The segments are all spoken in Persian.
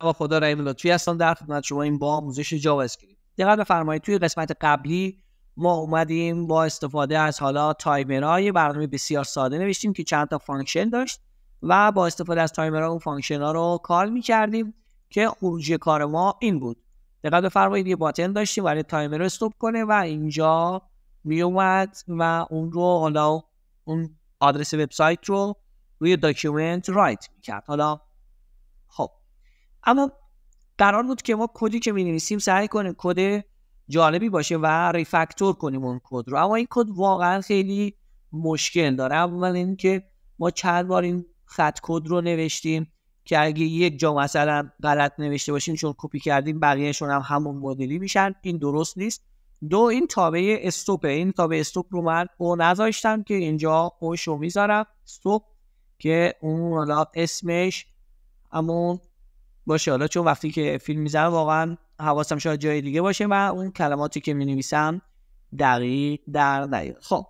با خدا رحیم لطفی هستم در خدمت شما؟ این بار آموزش جاوا اسکریپت دقت بفرمایید توی قسمت قبلی ما اومدیم با استفاده از حالا تایمرهای برنامه بسیار ساده نوشتیم که چند تا function داشت و با استفاده از تایمرها اون function ها رو کار می‌کردیم که خروجی کار ما این بود. دقت بفرمایید یه button داشتیم برای تایمر رو stop کنه و اینجا میومد و اون رو حالا اون آدرس وبسایت رو روی document write می‌کرد. حالا خب اما قرار بود که ما کدی که می نویسیم سعی کنیم کد جالبی باشه و refactor کنیم اون کد رو. اما این کد واقعا خیلی مشکل داره. اول اینکه ما چند بار این خط کد رو نوشتیم که اگه یک جا مثلا غلط نوشته باشیم چون کپی کردیم بقیهشون هم همون مدلی میشن. این درست نیست. دو این تابع stop این تابع stop رو من او نذاشتم که اینجا خودش رو می‌ذارم. stop که اون حالا اسمش همون باشه. حالا چون وقتی که فیلم می‌زنم واقعا حواسم شاید جای دیگه باشه و اون کلماتی که می نویسم دقیق در دقیق خب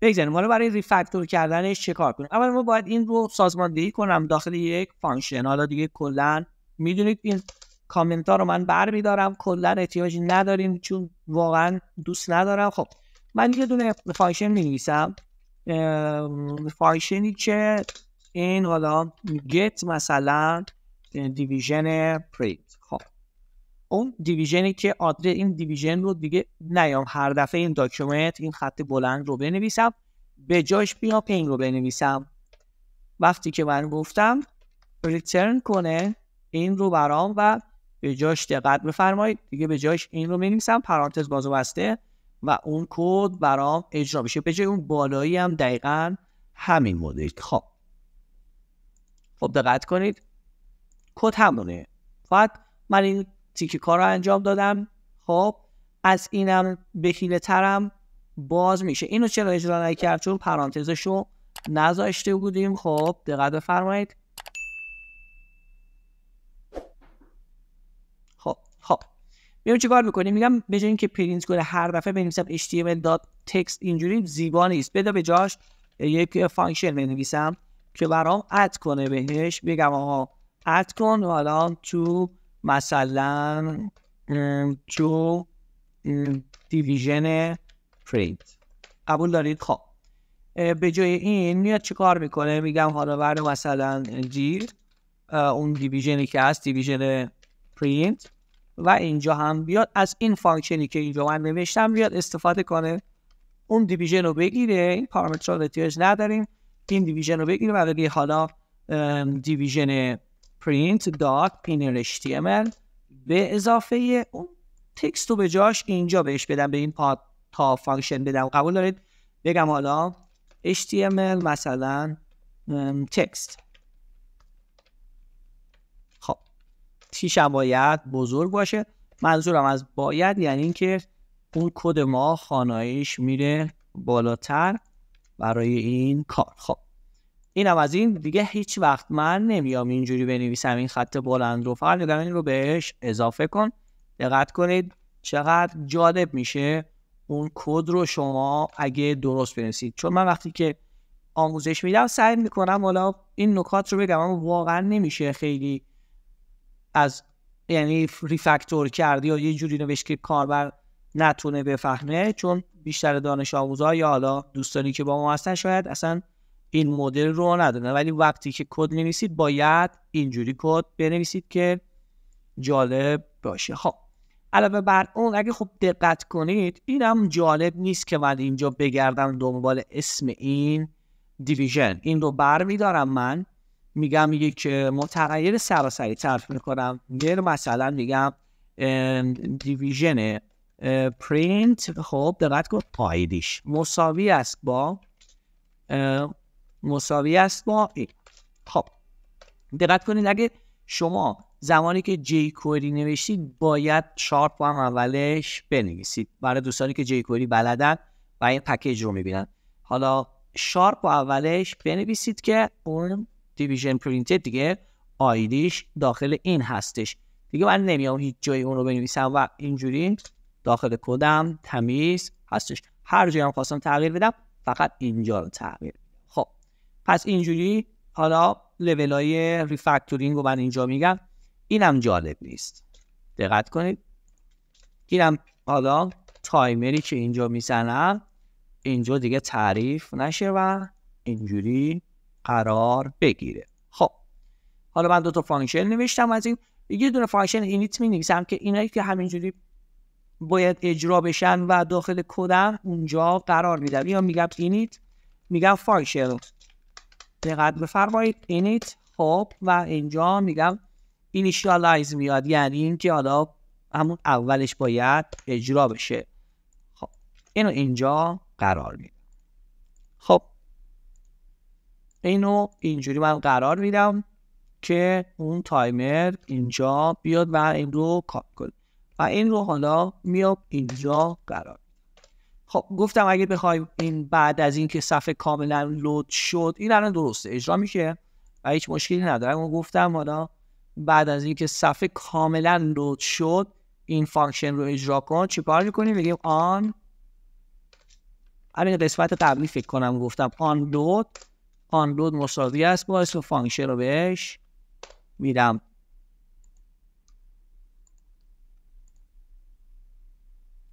بگذاریم. حالا برای refactor کردنش چه کار کنیم اول ما باید این رو سازماندهی کنم داخل یک function. حالا دیگه کلا می‌دونید این کامنت ها رو من برمیدارم کلا احتیاجی نداریم چون واقعا دوست ندارم. خب من یه دونه function می نویسم function ی که این حالا get مثلا division print خب. اون division ی که آدرس این division رو دیگه نیام. هر دفعه این document این خط بلند رو بنویسم به جاش بیام این رو بنویسم. وقتی که من گفتم return کنه این رو برام و به جاش دقت بفرمایید. دیگه به جاش این رو بنویسم پرانتز باز و بسته و اون کد برام اجرا بشه به جای اون بالایی هم دقیقا همین مدل. خب. خب دقت کنید. کد همونه فقط من این تیک کار رو انجام دادم. خب از اینم بهینه ترم باز میشه. اینو چرا اجرا نکرد؟ چون پرانتزش رو نذاشته بودیم. خب دقت بفرمایید. خب خب. میام چیکار می‌کنیم؟ میگم به جای اینکه پرینت کنه هر دفعه بنویسم html.text اینجوری زیبا نیست. بده به جاش یک function بنویسم که برام add کنه بهش. بگم آقا add کن. حالا تو مثلا تو division print قبول دارید؟ خب. به جای این میاد چی کار می‌کنه؟ میگم حالا برای مثلا جیر اون division ی که هست division print. و اینجا هم بیاد از این function ی که اینجا من نوشتم بیاد استفاده کنه. اون division رو بگیره. این پارامترها احتیاج نداریم. این division رو بگیره و بگه حالا division print dot inner html به اضافه اون text رو به جاش اینجا بهش بدم به این پا تا function بدم. قبول دارید؟ بگم حالا html مثلا تکست خب. تیش هم باید؟ بزرگ باشه. منظورم از باید یعنی اینکه اون کد ما خانایش میره بالاتر برای این کار. خب. اینم از این دیگه هیچ وقت من نمیام اینجوری بنویسم این خط بلند رو. فقط میگم این رو بهش اضافه کن. دقت کنید چقدر جالب میشه اون کد رو شما اگه درست بنویسید. چون من وقتی که آموزش میدم سعی می‌کنم حالا این نکات رو بگم اما واقعا نمیشه خیلی از یعنی ریفکتور کردی یا یه جوری نوشت که کاربر نتونه بفهمه. چون بیشتر دانش آموزا یا حالا دوستانی که با ما هستن شاید اصلا این مدل رو ندارن. ولی وقتی که کد نویسید باید اینجوری کد بنویسید که جالب باشه. خب علاوه بر اون اگه خب دقت کنید اینم جالب نیست که من اینجا بگردم دنبال اسم این دیویژن. این رو بر میدارم من. میگم یک متغیر سراسری تعریف می‌کنم. غیر مثلا میگم دیویژن پرینت. خب دقت کن. پایدیش. مساوی است با مساوی است. با این خب دقت کنید اگه شما زمانی که jQuery نوشتید باید sharp هم اولش بنویسید. برای دوستانی که jQuery بلدن و این پکیج رو می‌بینن. حالا sharp اولش بنویسید که اون division print دیگه ID ش داخل این هستش. دیگه من نمیام هیچ جایی اون رو بنویسم و اینجوری داخل کدم تمیز هستش. هر جایی هم خواستم تغییر بدم فقط اینجا رو تغییر پس اینجوری حالا level های refactoring رو من اینجا میگم. اینم جالب نیست. دقت کنید. اینم حالا تایمری که اینجا می‌زنم اینجا دیگه تعریف نشه و اینجوری قرار بگیره. خب حالا من دو تا function نوشتم از این. یه دونه function init می نویسم که اینایی که همینجوری باید اجرا بشن و داخل کدم اونجا قرار میدم. یا میگم init میگم function دقت بفرمایید. init. خب و اینجا میگم initialize میاد. یعنی اینکه حالا همون اولش باید اجرا بشه. خب اینو اینجا قرار میدم. خب اینو اینجوری من قرار میدم که اون تایمر اینجا بیاد و این رو call کنه. و این رو حالا میاد اینجا قرار خب گفتم اگه بخوایم این بعد از اینکه صفحه کاملا load شد این الان درسته اجرا میشه و هیچ مشکلی نداره. اما گفتم حالا بعد از اینکه صفحه کاملا load شد این function رو اجرا کن. چیکار می‌کنیم بگیم on همین قسمت قبلی فکر کنم گفتم onload onload مساوی است. با اسم function رو بهش میدم.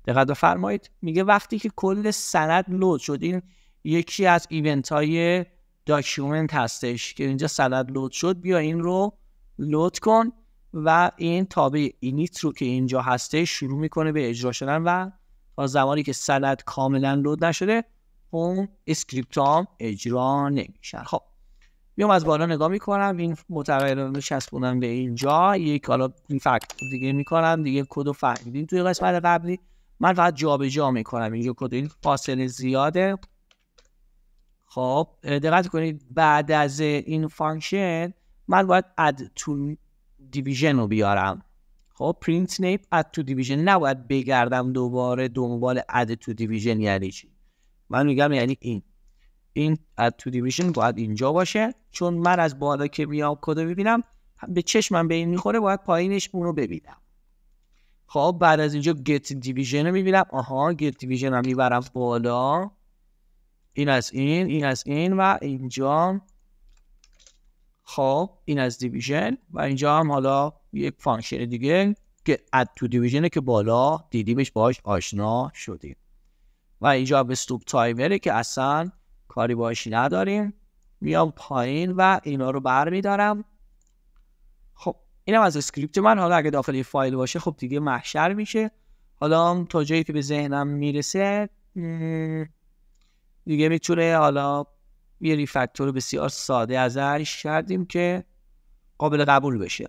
دقت بفرمایید. میگه وقتی که کل سند load شد این یکی از event های document هستش که اینجا سند load شد بیا این رو load کن و این تابع init رو که اینجا هست شروع می‌کنه به اجرا شدن و تا زمانی که سند کاملا load نشده اون script هم اجرا نمیشن. خب میام از بالا نگاه می‌کنم. این متغیر رو چسبونم به اینجا. یک حالا این فکت دیگه می‌کنم. دیگه کد رو فهمیدین توی قسمت قبلی. من فقط جابجا جا می‌کنم اینجا کد فاصله زیاده. خب دقت کنید بعد از این function من باید add to division رو بیارم. خب print name add to division. نباید بگردم دوباره دنبال add to division یعنی چی؟ من میگم یعنی این. این add to division باید اینجا باشه. چون من از بالا که میام کد ببینم به چشمم به این می‌خوره باید پایینش اون رو ببینم. خب بعد از اینجا get division رو می‌بینم. آها get division رو می‌برم بالا. این از این این از این و اینجا. خب این از division و اینجا هم حالا یک function دیگه. که add to division که بالا دیدیمش باش آشنا شدیم. و اینجا یه stop timer ه که اصلا کاری باش نداریم. میام پایین و اینا رو بر میدارم خب اینم از script. من حالا اگه داخل فایل باشه خب دیگه محشر میشه. حالا تا جایی که به ذهنم می‌رسه دیگه می‌تونه حالا یه refactor بسیار ساده ازش کردیم که قابل قبول بشه.